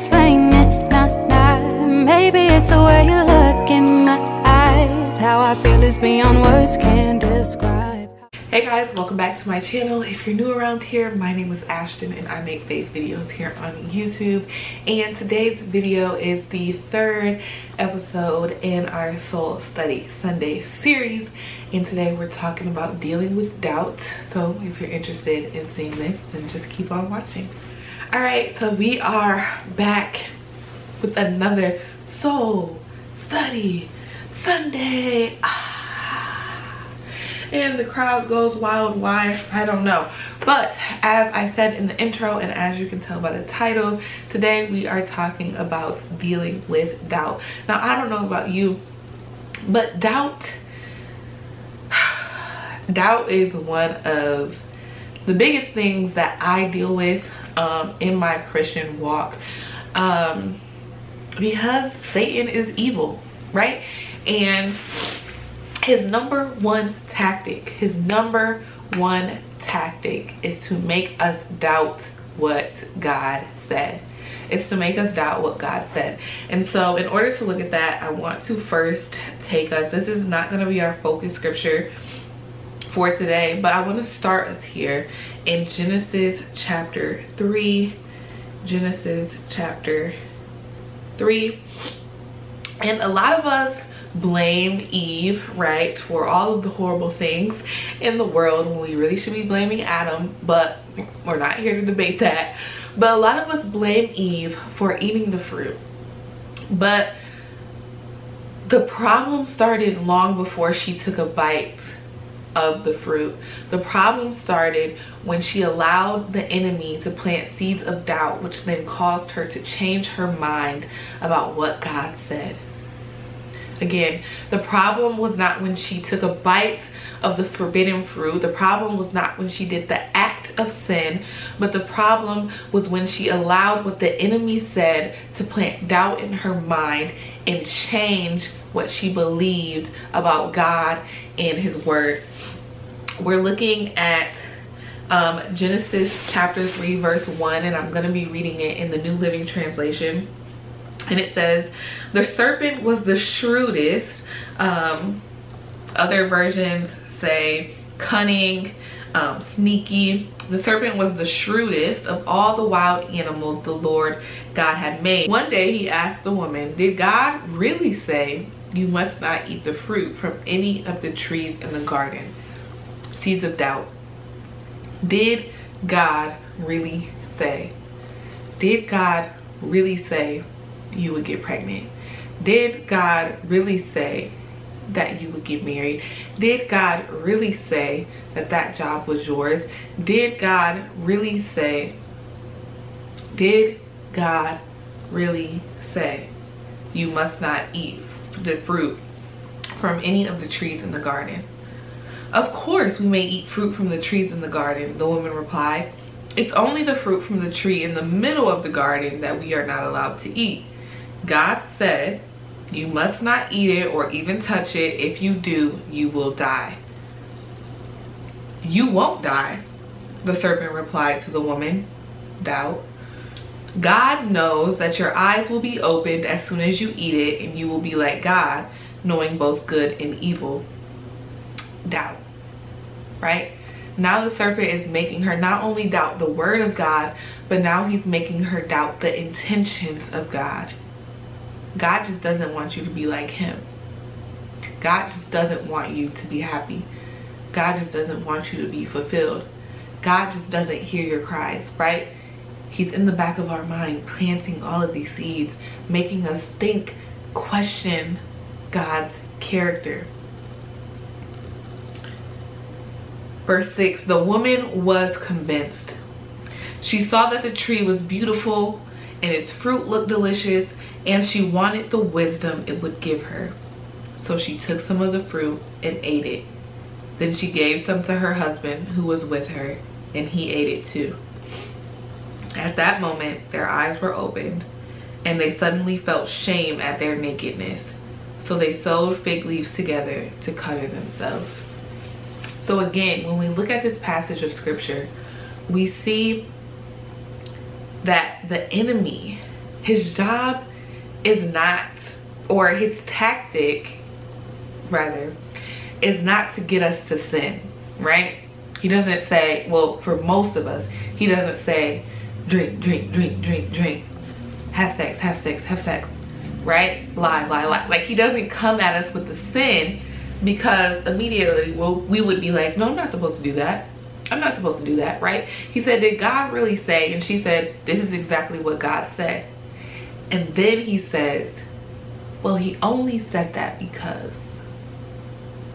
explain it, nah, nah. Maybe it's the way you look in my eyes. How I feel is beyond words can describe. Hey guys, welcome back to my channel. If you're new around here, my name is Ashtyn and I make face videos here on YouTube. And today's video is the third episode in our Soul Study Sunday series. And today we're talking about dealing with doubt. So if you're interested in seeing this, then just keep on watching. All right, so we are back with another Soul Study Sunday. Ah. And the crowd goes wild why? I don't know. But as i said in the intro and as you can tell by the title today we are talking about dealing with doubt. Now i don't know about you but doubt doubt is one of the biggest things that i deal with um, in my christian walk um, because satan is evil right and his number one tactic, his number one tactic is to make us doubt what God said. It's to make us doubt what God said. And so in order to look at that, I want to first take us, this is not gonna be our focus scripture for today, but I wanna start us here in Genesis chapter three, Genesis chapter three. And a lot of us blame Eve, right, for all of the horrible things in the world when we really should be blaming Adam, but we're not here to debate that. But a lot of us blame Eve for eating the fruit. But the problem started long before she took a bite of the fruit. The problem started when she allowed the enemy to plant seeds of doubt, which then caused her to change her mind about what God said. Again, the problem was not when she took a bite of the forbidden fruit. The problem was not when she did the act of sin, but the problem was when she allowed what the enemy said to plant doubt in her mind and change what she believed about God and his word. We're looking at um, Genesis chapter 3 verse 1 and I'm going to be reading it in the New Living Translation. And it says the serpent was the shrewdest um, other versions say cunning um, sneaky. The serpent was the shrewdest of all the wild animals the lord god had made. One day he asked the woman did god really say you must not eat the fruit from any of the trees in the garden seeds of doubt did god really say did god really say you would get pregnant? Did God really say that you would get married? Did God really say that that job was yours? Did God really say, did God really say you must not eat the fruit from any of the trees in the garden? Of course we may eat fruit from the trees in the garden, the woman replied. It's only the fruit from the tree in the middle of the garden that we are not allowed to eat. God said, you must not eat it or even touch it. If you do, you will die. You won't die, the serpent replied to the woman. Doubt. God knows that your eyes will be opened as soon as you eat it and you will be like God, knowing both good and evil. Doubt. Right? Now the serpent is making her not only doubt the word of God, but now he's making her doubt the intentions of God. God just doesn't want you to be like him. God just doesn't want you to be happy. God just doesn't want you to be fulfilled. God just doesn't hear your cries, right? He's in the back of our mind planting all of these seeds, making us think, question God's character. Verse 6, the woman was convinced. She saw that the tree was beautiful and its fruit looked delicious and she wanted the wisdom it would give her. So she took some of the fruit and ate it. Then she gave some to her husband who was with her and he ate it too. At that moment, their eyes were opened and they suddenly felt shame at their nakedness. So they sewed fig leaves together to cover themselves. So again, when we look at this passage of scripture, we see that the enemy his job is not, or his tactic, rather, is not to get us to sin, right? He doesn't say, well, for most of us, he doesn't say, drink, drink, drink, drink, drink, have sex, have sex, have sex, right? Lie, lie, lie. Like he doesn't come at us with the sin because immediately well, we would be like, no, I'm not supposed to do that. I'm not supposed to do that, right? He said, did God really say? And she said, this is exactly what God said. And then he says, well, he only said that because.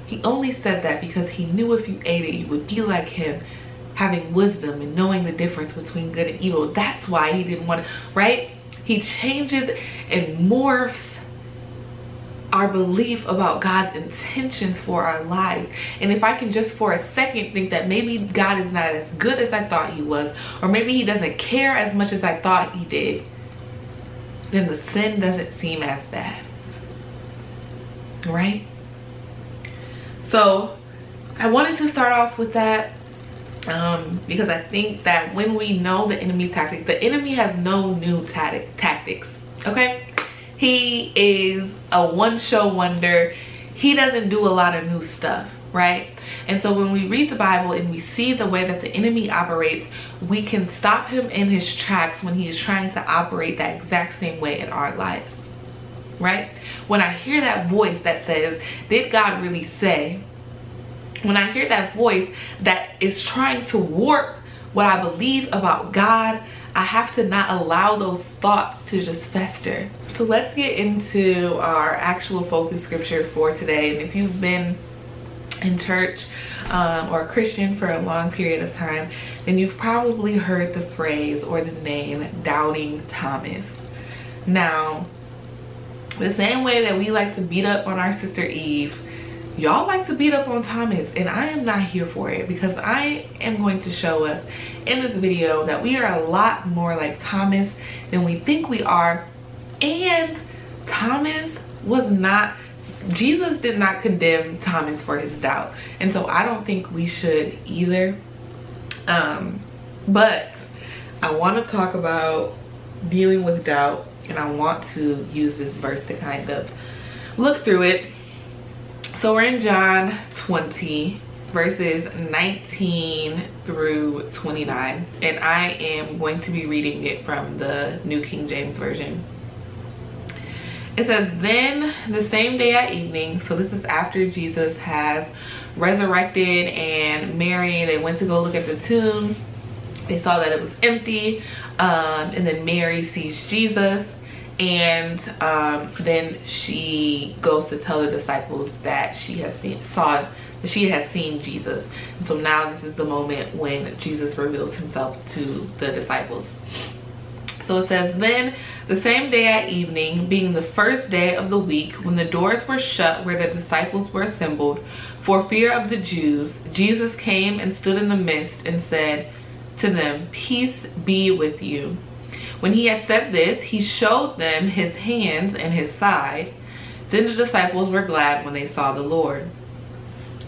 He only said that because he knew if you ate it, you would be like him, having wisdom and knowing the difference between good and evil. That's why he didn't want to, right? He changes and morphs our belief about God's intentions for our lives. And if I can just for a second think that maybe God is not as good as I thought he was, or maybe he doesn't care as much as I thought he did, then the sin doesn't seem as bad. Right? So I wanted to start off with that um, because I think that when we know the enemy's tactic, the enemy has no new tactics, okay? He is a one show wonder. He doesn't do a lot of new stuff, right? And so when we read the Bible and we see the way that the enemy operates, we can stop him in his tracks when he is trying to operate that exact same way in our lives, right? When I hear that voice that says, did God really say? When I hear that voice that is trying to warp what I believe about God, I have to not allow those thoughts to just fester. So let's get into our actual focus scripture for today. And if you've been in church um, or a Christian for a long period of time, then you've probably heard the phrase or the name Doubting Thomas. Now, the same way that we like to beat up on our sister Eve, y'all like to beat up on Thomas and I am not here for it because I am going to show us in this video that we are a lot more like Thomas than we think we are. And Thomas was not Jesus did not condemn Thomas for his doubt. And so I don't think we should either. Um but I want to talk about dealing with doubt and I want to use this verse to kind of look through it so we're in John 20 verses 19 through 29 and I am going to be reading it from the New King James Version. It says, then the same day at evening, so this is after Jesus has resurrected and Mary, they went to go look at the tomb. They saw that it was empty um, and then Mary sees Jesus and um, then she goes to tell the disciples that she has seen saw she has seen jesus. So now this is the moment when jesus reveals himself to the disciples. So it says then the same day at evening being the first day of the week when the doors were shut where the disciples were assembled for fear of the jews jesus came and stood in the midst and said to them peace be with you when he had said this, he showed them his hands and his side. Then the disciples were glad when they saw the Lord.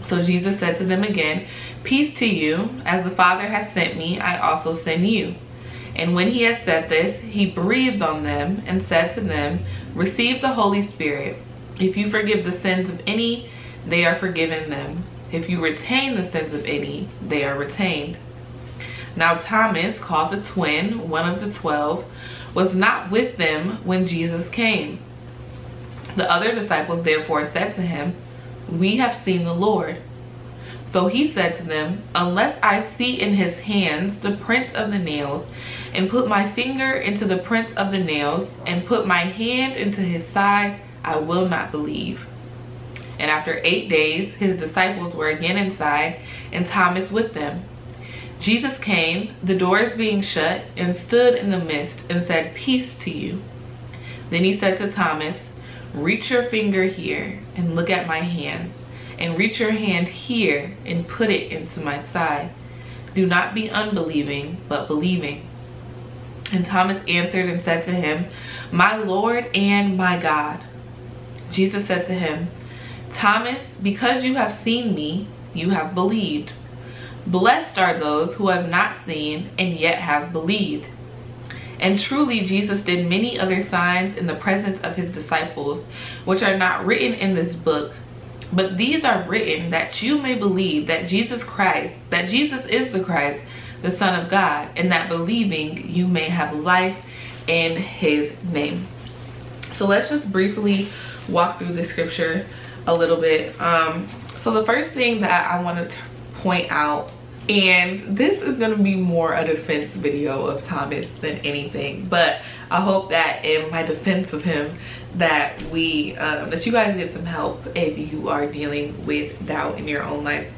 So Jesus said to them again, Peace to you, as the Father has sent me, I also send you. And when he had said this, he breathed on them and said to them, Receive the Holy Spirit. If you forgive the sins of any, they are forgiven them. If you retain the sins of any, they are retained. Now Thomas, called the twin, one of the twelve, was not with them when Jesus came. The other disciples therefore said to him, We have seen the Lord. So he said to them, Unless I see in his hands the prints of the nails, and put my finger into the prints of the nails, and put my hand into his side, I will not believe. And after eight days, his disciples were again inside, and Thomas with them. Jesus came, the doors being shut, and stood in the midst and said, Peace to you. Then he said to Thomas, Reach your finger here and look at my hands, and reach your hand here and put it into my side. Do not be unbelieving, but believing. And Thomas answered and said to him, My Lord and my God. Jesus said to him, Thomas, because you have seen me, you have believed. Blessed are those who have not seen and yet have believed. And truly, Jesus did many other signs in the presence of his disciples, which are not written in this book. But these are written that you may believe that Jesus Christ, that Jesus is the Christ, the Son of God, and that believing you may have life in his name. So let's just briefly walk through the scripture a little bit. Um, so the first thing that I want to point out and this is going to be more a defense video of Thomas than anything but I hope that in my defense of him that we um, that you guys get some help if you are dealing with doubt in your own life.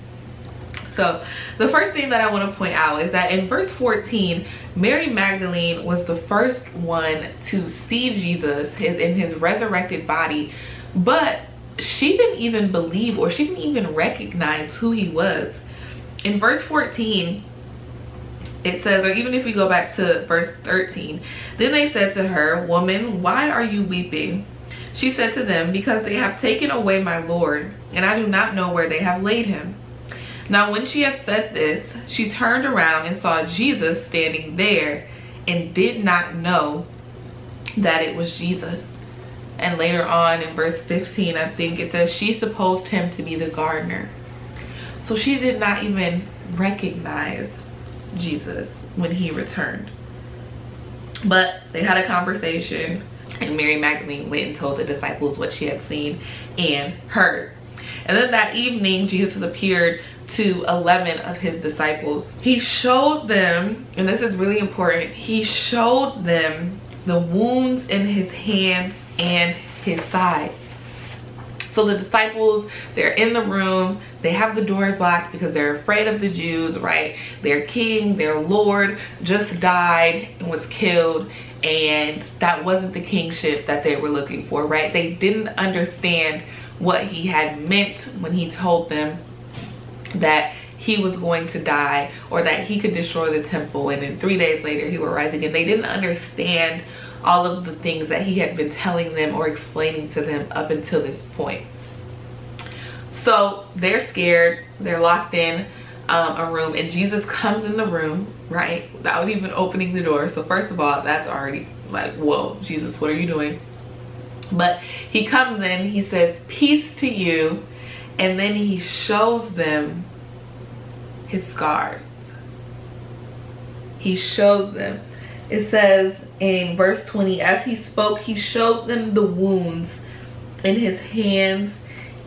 So the first thing that I want to point out is that in verse 14 Mary Magdalene was the first one to see Jesus in his resurrected body but she didn't even believe or she didn't even recognize who he was in verse 14 it says or even if we go back to verse 13 then they said to her woman why are you weeping? She said to them because they have taken away my lord and i do not know where they have laid him. Now when she had said this she turned around and saw jesus standing there and did not know that it was jesus. And later on in verse 15 i think it says she supposed him to be the gardener so she did not even recognize Jesus when he returned. But they had a conversation and Mary Magdalene went and told the disciples what she had seen and heard. And then that evening, Jesus appeared to 11 of his disciples. He showed them, and this is really important, he showed them the wounds in his hands and his side. So the disciples, they're in the room, they have the doors locked because they're afraid of the Jews, right? Their king, their Lord just died and was killed and that wasn't the kingship that they were looking for, right? They didn't understand what he had meant when he told them that he was going to die or that he could destroy the temple and then three days later he would rise again. They didn't understand all of the things that he had been telling them or explaining to them up until this point. So they're scared, they're locked in um, a room and Jesus comes in the room, right? Without even opening the door. So first of all, that's already like, whoa, Jesus, what are you doing? But he comes in, he says, peace to you. And then he shows them his scars. He shows them. It says in verse 20, as he spoke, he showed them the wounds in his hands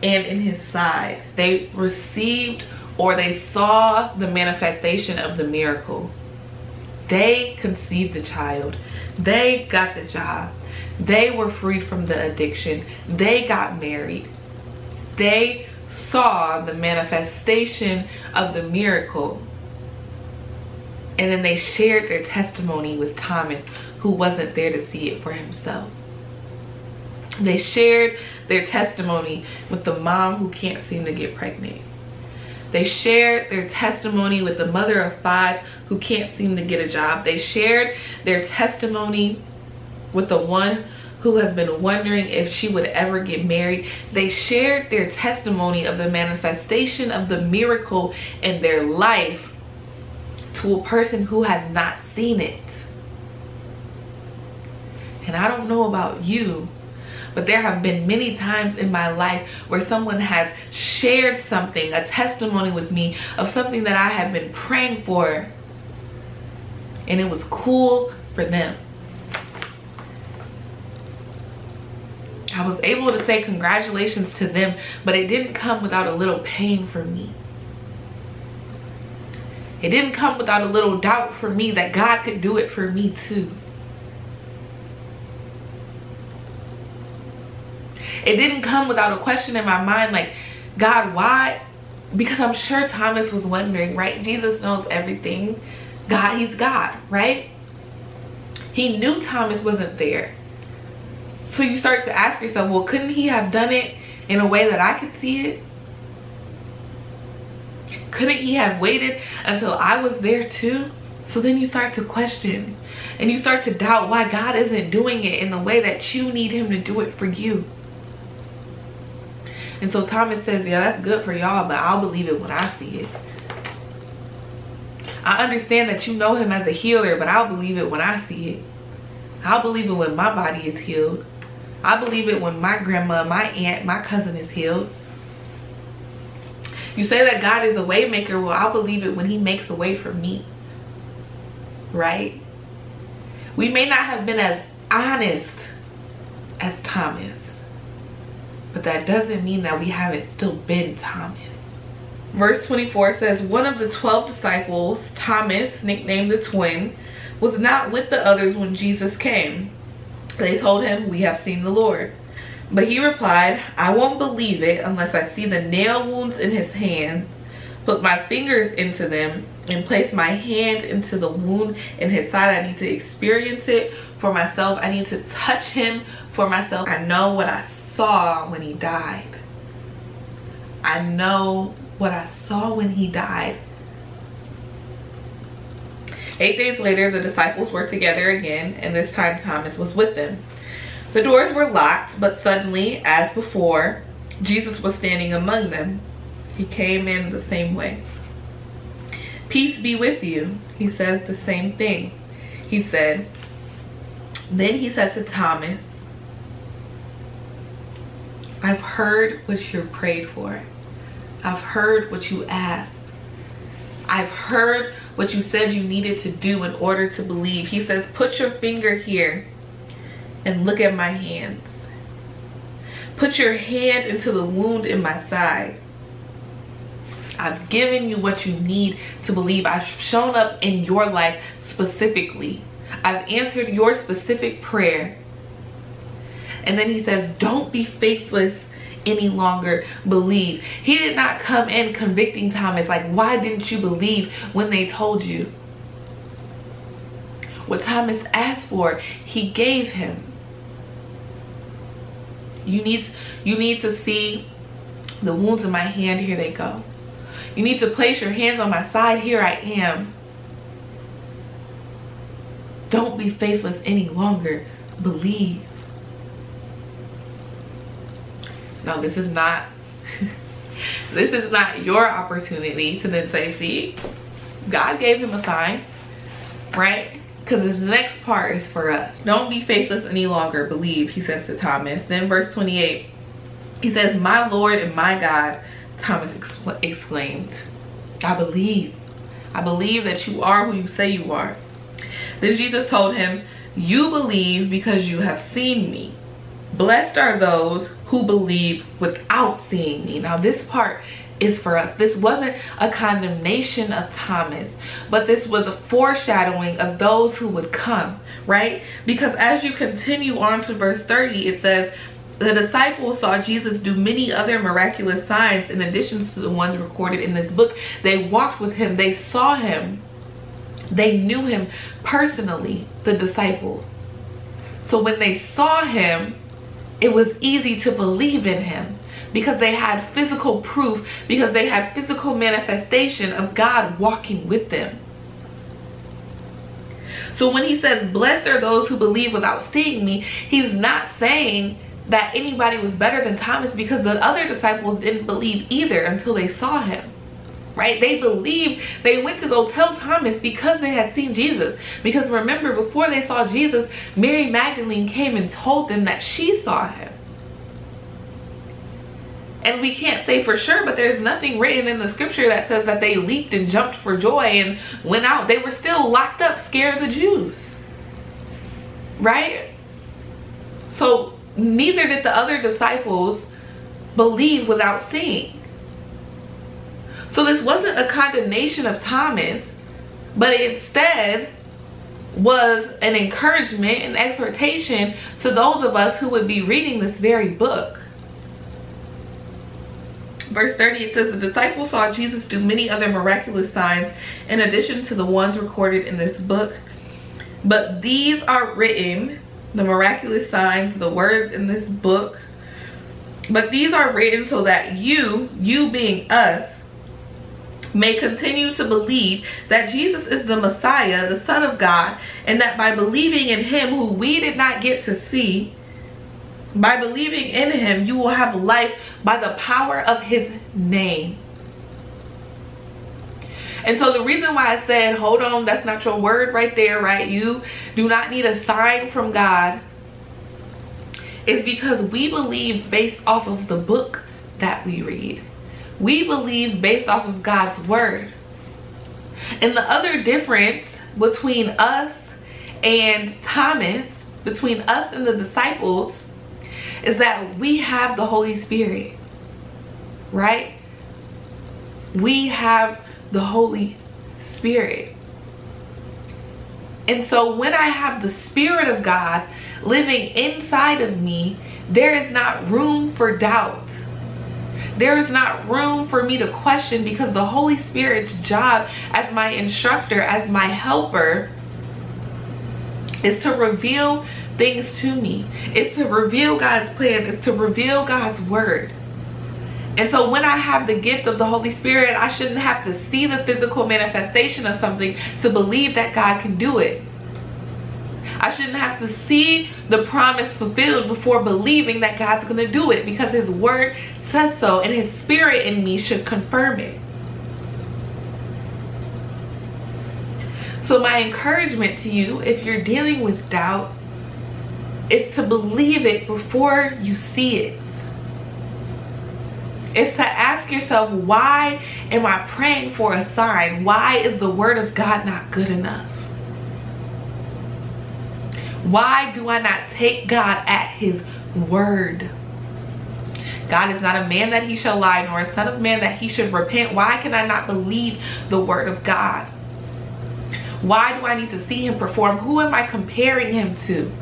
and in his side. They received or they saw the manifestation of the miracle. They conceived the child. They got the job. They were free from the addiction. They got married. They saw the manifestation of the miracle. And then they shared their testimony with Thomas, who wasn't there to see it for himself. They shared their testimony with the mom who can't seem to get pregnant. They shared their testimony with the mother of five who can't seem to get a job. They shared their testimony with the one who has been wondering if she would ever get married. They shared their testimony of the manifestation of the miracle in their life to a person who has not seen it. And I don't know about you, but there have been many times in my life where someone has shared something, a testimony with me of something that I have been praying for. And it was cool for them. I was able to say congratulations to them, but it didn't come without a little pain for me. It didn't come without a little doubt for me that God could do it for me too. It didn't come without a question in my mind like, God, why? Because I'm sure Thomas was wondering, right? Jesus knows everything. God, he's God, right? He knew Thomas wasn't there. So you start to ask yourself, well, couldn't he have done it in a way that I could see it? Couldn't he have waited until I was there too? So then you start to question and you start to doubt why God isn't doing it in the way that you need him to do it for you. And so Thomas says, yeah, that's good for y'all, but I'll believe it when I see it. I understand that you know him as a healer, but I'll believe it when I see it. I'll believe it when my body is healed. I believe it when my grandma, my aunt, my cousin is healed. You say that God is a waymaker. Well, I'll believe it when he makes a way for me. Right? We may not have been as honest as Thomas. But that doesn't mean that we haven't still been Thomas. Verse 24 says, One of the 12 disciples, Thomas, nicknamed the twin, was not with the others when Jesus came. They told him, We have seen the Lord. But he replied, I won't believe it unless I see the nail wounds in his hands, put my fingers into them, and place my hand into the wound in his side. I need to experience it for myself. I need to touch him for myself. I know what I saw when he died. I know what I saw when he died. Eight days later, the disciples were together again, and this time Thomas was with them. The doors were locked, but suddenly, as before, Jesus was standing among them. He came in the same way. Peace be with you. He says the same thing. He said, then he said to Thomas, I've heard what you prayed for. I've heard what you asked. I've heard what you said you needed to do in order to believe. He says, put your finger here and look at my hands. Put your hand into the wound in my side. I've given you what you need to believe. I've shown up in your life specifically. I've answered your specific prayer. And then he says, don't be faithless any longer believe. He did not come in convicting Thomas like, why didn't you believe when they told you? What Thomas asked for, he gave him. You need, you need to see the wounds in my hand. Here they go. You need to place your hands on my side. Here I am. Don't be faithless any longer. Believe. No, this is not this is not your opportunity to then say, see, God gave him a sign, right? Because this next part is for us. Don't be faithless any longer, believe, he says to Thomas. Then verse 28, he says, my Lord and my God, Thomas exclaimed, I believe. I believe that you are who you say you are. Then Jesus told him, you believe because you have seen me. Blessed are those who believe without seeing me. Now this part is for us. This wasn't a condemnation of Thomas, but this was a foreshadowing of those who would come, right? Because as you continue on to verse 30, it says, the disciples saw Jesus do many other miraculous signs in addition to the ones recorded in this book. They walked with him. They saw him. They knew him personally, the disciples. So when they saw him, it was easy to believe in him because they had physical proof, because they had physical manifestation of God walking with them. So when he says, blessed are those who believe without seeing me, he's not saying that anybody was better than Thomas because the other disciples didn't believe either until they saw him right? They believed, they went to go tell Thomas because they had seen Jesus. Because remember, before they saw Jesus, Mary Magdalene came and told them that she saw him. And we can't say for sure, but there's nothing written in the scripture that says that they leaped and jumped for joy and went out. They were still locked up, scared of the Jews. Right? So neither did the other disciples believe without seeing. So this wasn't a condemnation of Thomas, but instead was an encouragement and exhortation to those of us who would be reading this very book. Verse 30, it says, The disciples saw Jesus do many other miraculous signs in addition to the ones recorded in this book. But these are written, the miraculous signs, the words in this book. But these are written so that you, you being us, may continue to believe that Jesus is the Messiah, the Son of God, and that by believing in him who we did not get to see, by believing in him, you will have life by the power of his name. And so the reason why I said, hold on, that's not your word right there, right? You do not need a sign from God is because we believe based off of the book that we read. We believe based off of God's word. And the other difference between us and Thomas, between us and the disciples, is that we have the Holy Spirit, right? We have the Holy Spirit. And so when I have the Spirit of God living inside of me, there is not room for doubt. There is not room for me to question because the Holy Spirit's job as my instructor, as my helper, is to reveal things to me. It's to reveal God's plan. It's to reveal God's word. And so when I have the gift of the Holy Spirit, I shouldn't have to see the physical manifestation of something to believe that God can do it. I shouldn't have to see the promise fulfilled before believing that God's going to do it because his word says so and his spirit in me should confirm it. So my encouragement to you, if you're dealing with doubt, is to believe it before you see it. It's to ask yourself, why am I praying for a sign? Why is the word of God not good enough? Why do I not take God at his word? God is not a man that he shall lie, nor a son of man that he should repent. Why can I not believe the word of God? Why do I need to see him perform? Who am I comparing him to?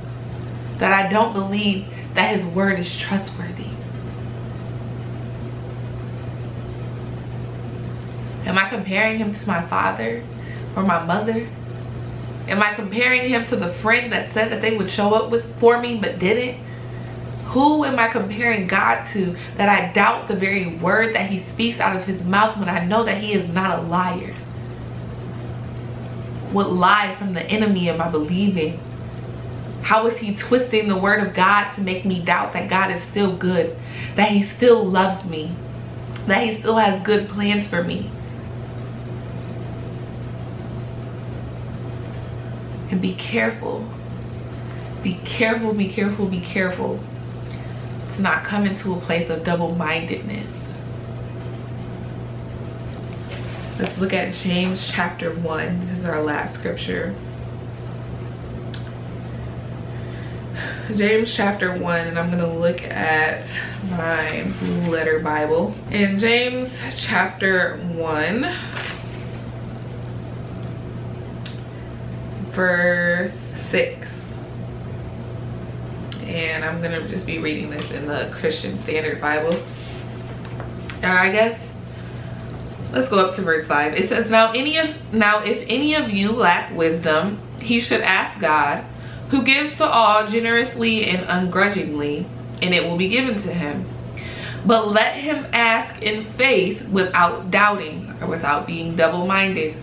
That I don't believe that his word is trustworthy. Am I comparing him to my father or my mother? Am I comparing him to the friend that said that they would show up with for me but didn't? Who am I comparing God to that I doubt the very word that he speaks out of his mouth when I know that he is not a liar? What lie from the enemy am I believing? How is he twisting the word of God to make me doubt that God is still good, that he still loves me, that he still has good plans for me? And be careful. Be careful, be careful, be careful to not come into a place of double-mindedness. Let's look at James chapter 1. This is our last scripture. James chapter 1 and I'm going to look at my letter Bible. In James chapter 1 verse 6 and I'm gonna just be reading this in the Christian Standard Bible. Or I guess let's go up to verse 5. It says, Now any of now if any of you lack wisdom, he should ask God, who gives to all generously and ungrudgingly, and it will be given to him. But let him ask in faith without doubting or without being double-minded.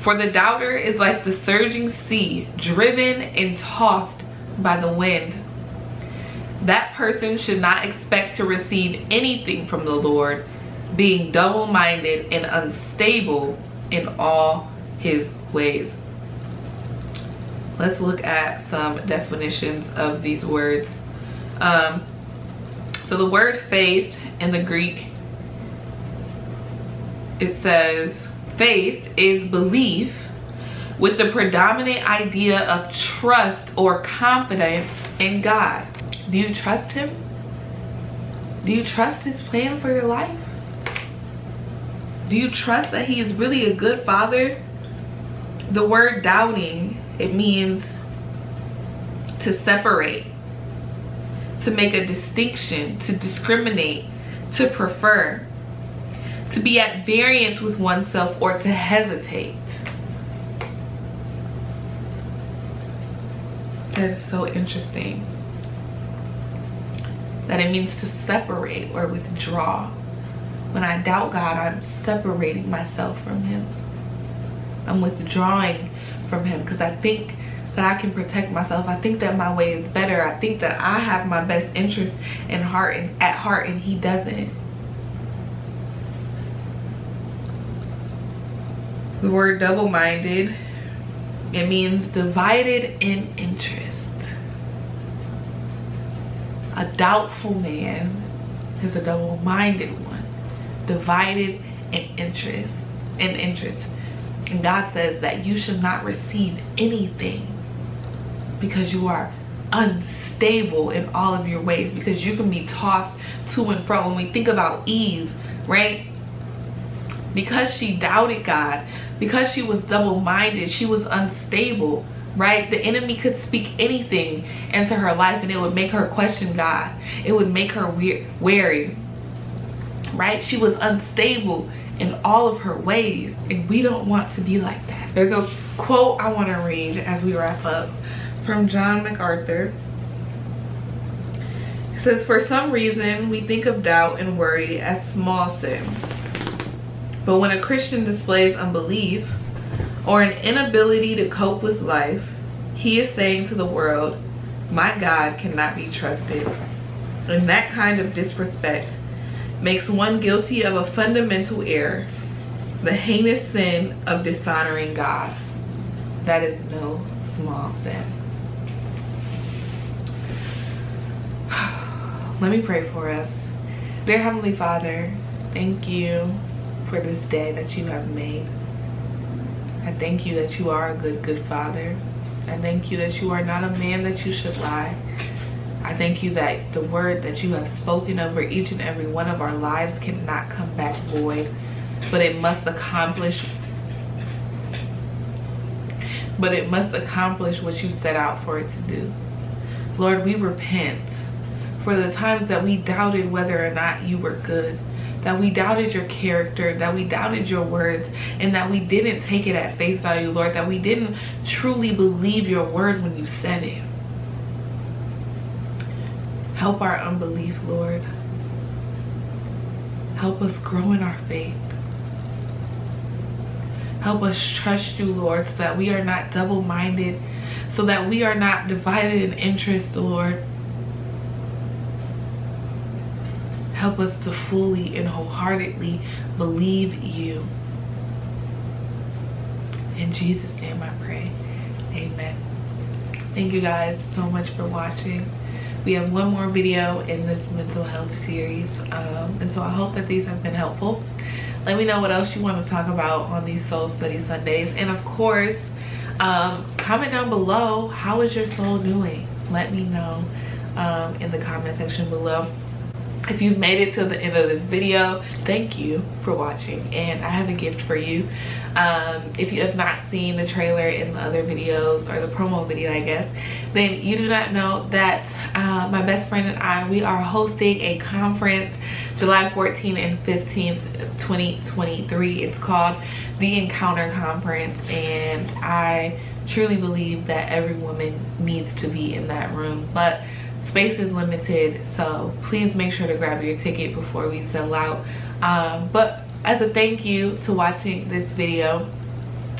For the doubter is like the surging sea, driven and tossed by the wind. That person should not expect to receive anything from the Lord, being double-minded and unstable in all his ways. Let's look at some definitions of these words. Um, so the word faith in the Greek, it says, faith is belief with the predominant idea of trust or confidence in God. Do you trust him? Do you trust his plan for your life? Do you trust that he is really a good father? The word doubting, it means to separate, to make a distinction, to discriminate, to prefer to be at variance with oneself or to hesitate. That is so interesting. That it means to separate or withdraw. When I doubt God, I'm separating myself from him. I'm withdrawing from him because I think that I can protect myself. I think that my way is better. I think that I have my best interest in heart and at heart and he doesn't. The word double-minded, it means divided in interest. A doubtful man is a double-minded one, divided in interest. In interest. And God says that you should not receive anything because you are unstable in all of your ways because you can be tossed to and fro. When we think about Eve, right? Because she doubted God, because she was double-minded, she was unstable, right? The enemy could speak anything into her life and it would make her question God. It would make her weary, right? She was unstable in all of her ways and we don't want to be like that. There's a quote I want to read as we wrap up from John MacArthur. It says, for some reason, we think of doubt and worry as small sins. But when a Christian displays unbelief or an inability to cope with life, he is saying to the world, my God cannot be trusted. And that kind of disrespect makes one guilty of a fundamental error, the heinous sin of dishonoring God. That is no small sin. Let me pray for us. Dear Heavenly Father, thank you for this day that you have made. I thank you that you are a good, good Father. I thank you that you are not a man that you should lie. I thank you that the word that you have spoken over each and every one of our lives cannot come back void, but it must accomplish but it must accomplish what you set out for it to do. Lord, we repent for the times that we doubted whether or not you were good, that we doubted your character, that we doubted your words, and that we didn't take it at face value, Lord, that we didn't truly believe your word when you said it. Help our unbelief, Lord. Help us grow in our faith. Help us trust you, Lord, so that we are not double-minded, so that we are not divided in interest, Lord, Help us to fully and wholeheartedly believe you. In Jesus' name I pray. Amen. Thank you guys so much for watching. We have one more video in this mental health series. Um, and so I hope that these have been helpful. Let me know what else you want to talk about on these Soul Study Sundays. And of course, um, comment down below, how is your soul doing? Let me know um, in the comment section below if you've made it to the end of this video thank you for watching and i have a gift for you. Um, if you have not seen the trailer in the other videos or the promo video i guess then you do not know that uh, my best friend and i we are hosting a conference july 14th and 15th 2023 it's called the encounter conference and i truly believe that every woman needs to be in that room. But space is limited so please make sure to grab your ticket before we sell out. Um, but as a thank you to watching this video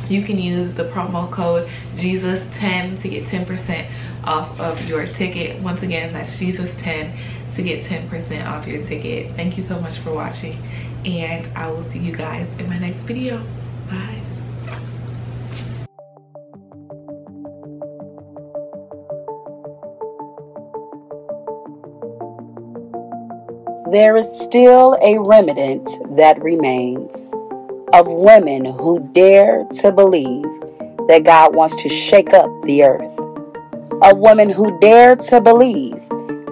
you can use the promo code jesus10 to get 10 percent off of your ticket. Once again that's jesus10 to get 10 percent off your ticket. Thank you so much for watching and i will see you guys in my next video. Bye there is still a remnant that remains of women who dare to believe that God wants to shake up the earth, of women who dare to believe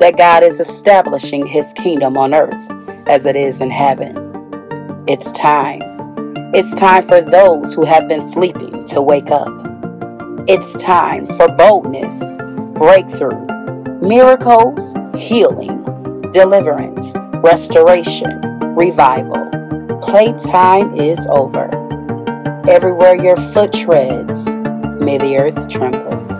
that God is establishing his kingdom on earth as it is in heaven. It's time. It's time for those who have been sleeping to wake up. It's time for boldness, breakthrough, miracles, healing, deliverance restoration, revival. Playtime is over. Everywhere your foot treads, may the earth tremble.